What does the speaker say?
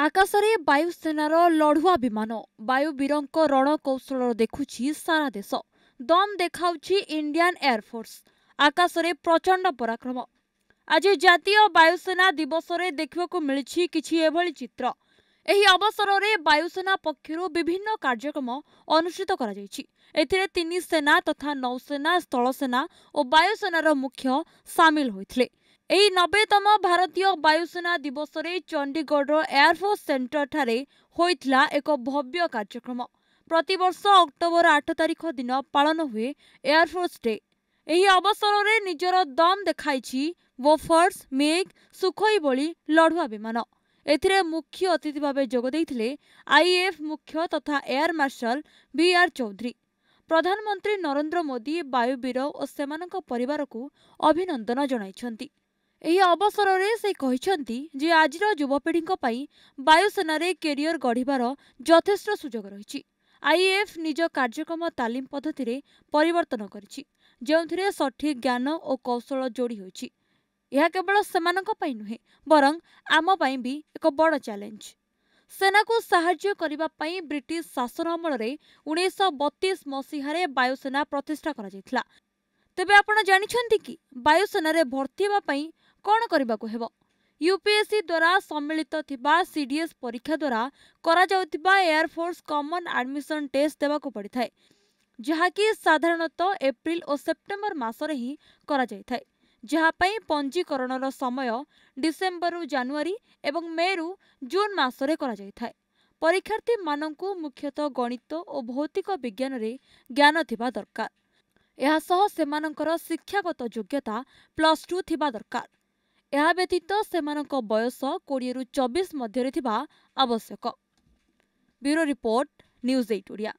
ଆକାଶରେ ବାୟୁସେନାର ଲଢୁଆ ବିମାନ ବାୟୁବୀରଙ୍କ ରଣକୌଶଳ ଦେଖୁଛି ସାରା ଦେଶ। ଦମ୍ ଦେଖାଉଛି ଇଣ୍ଡିଆନ୍ ଏୟାରଫୋର୍ସ ଆକାଶରେ ପ୍ରଚଣ୍ଡ ପରାକ୍ରମ। ଆଜି ଜାତୀୟ ବାୟୁସେନା ଦିବସରେ ଦେଖିବାକୁ ମିଳିଛି କିଛି ଏଭଳି ଚିତ୍ର। ଏହି ଅବସରରେ ବାୟୁସେନା ପକ୍ଷରୁ ବିଭିନ୍ନ କାର୍ଯ୍ୟକ୍ରମ ଅନୁଷ୍ଠିତ କରାଯାଇଛି। ଏଥିରେ ତିନି ସେନା ତଥା ନୌସେନା ସ୍ଥଳସେନା ଓ ବାୟୁସେନାର ମୁଖ୍ୟ ସାମିଲ ହୋଇଥିଲେ। ଏହି ନବେତମ ଭାରତୀୟ ବାୟୁସେନା ଦିବସରେ ଚଣ୍ଡିଗଡ଼ର ଏୟାରଫୋର୍ସ ସେଣ୍ଟରଠାରେ ହୋଇଥିଲା ଏକ ଭବ୍ୟ କାର୍ଯ୍ୟକ୍ରମ ପ୍ରତିବର୍ଷ ଅକ୍ଟୋବର ଆଠ ତାରିଖ ଦିନ ପାଳନ ହୁଏ ଏୟାରଫୋର୍ସ ଡେ ଏହି ଅବସରରେ ନିଜର ଦମ୍ ଦେଖାଇଛି ବୋଫର୍ସ ମିଗ୍ ସୁଖୋଇ ଭଳି ଲଢୁଆ ବିମାନ ଏଥିରେ ମୁଖ୍ୟ ଅତିଥି ଭାବେ ଯୋଗ ଦେଇଥିଲେ ଆଇଏଏଫ୍ ମୁଖ୍ୟ ତଥା ଏୟାର ମାର୍ଶାଲ ବିଆର୍ ଚୌଧୁରୀ ପ୍ରଧାନମନ୍ତ୍ରୀ ନରେନ୍ଦ୍ର ମୋଦି ବାୟୁବୀର ଓ ସେମାନଙ୍କ ପରିବାରକୁ ଅଭିନନ୍ଦନ ଜଣାଇଛନ୍ତି। ଏହି ଅବସରରେ ସେ କହିଛନ୍ତି ଯେ ଆଜିର ଯୁବପିଢ଼ିଙ୍କ ପାଇଁ ବାୟୁସେନାରେ କେରିୟର ଗଢ଼ିବାର ଯଥେଷ୍ଟ ସୁଯୋଗ ରହିଛି। ଆଇଏଏଫ୍ ନିଜ କାର୍ଯ୍ୟକ୍ରମ ତାଲିମ ପଦ୍ଧତିରେ ପରିବର୍ତ୍ତନ କରିଛି ଯେଉଁଥିରେ ସଠିକ୍ ଜ୍ଞାନ ଓ କୌଶଳ ଯୋଡ଼ି ହୋଇଛି। ଏହା କେବଳ ସେମାନଙ୍କ ପାଇଁ ନୁହେଁ ବରଂ ଆମ ପାଇଁ ବି ଏକ ବଡ଼ ଚ୍ୟାଲେଞ୍ଜ। ସେନାକୁ ସାହାଯ୍ୟ କରିବା ପାଇଁ ବ୍ରିଟିଶ ଶାସନ ଅମଳରେ ଉଣେଇଶହ ବତିଶ ମସିହାରେ ବାୟୁସେନା ପ୍ରତିଷ୍ଠା କରାଯାଇଥିଲା। ତେବେ ଆପଣ ଜାଣିଛନ୍ତି କି ବାୟୁସେନାରେ ଭର୍ତ୍ତି ହେବା ପାଇଁ କ'ଣ କରିବାକୁ ହେବ? ୟୁପିଏସ୍ସି ଦ୍ୱାରା ସମ୍ମିଳିତ ଥିବା ସିଡିଏସ୍ ପରୀକ୍ଷା ଦ୍ୱାରା କରାଯାଉଥିବା ଏୟାରଫୋର୍ସ କମନ ଆଡମିସନ ଟେଷ୍ଟ ଦେବାକୁ ପଡ଼ିଥାଏ ଯାହାକି ସାଧାରଣତଃ ଏପ୍ରିଲ ଓ ସେପ୍ଟେମ୍ବର ମାସରେ ହିଁ କରାଯାଇଥାଏ ଯାହା ପାଇଁ ପଞ୍ଜୀକରଣର ସମୟ ଡିସେମ୍ବରରୁ ଜାନୁଆରୀ ଏବଂ ମେରୁ ଜୁନ୍ ମାସରେ କରାଯାଇଥାଏ। ପରୀକ୍ଷାର୍ଥୀମାନଙ୍କୁ ମୁଖ୍ୟତଃ ଗଣିତ ଓ ଭୌତିକ ବିଜ୍ଞାନରେ ଜ୍ଞାନ ଥିବା ଦରକାର ଏହାସହ ସେମାନଙ୍କର ଶିକ୍ଷାଗତ ଯୋଗ୍ୟତା ପ୍ଲସ୍ ଟୁ ଥିବା ଦରକାର। ଏହା ବ୍ୟତୀତ ସେମାନଙ୍କ ବୟସ କୋଡ଼ିଏରୁ ଚବିଶ ମଧ୍ୟରେ ଥିବା ଆବଶ୍ୟକ। Bureau report news eight Odia.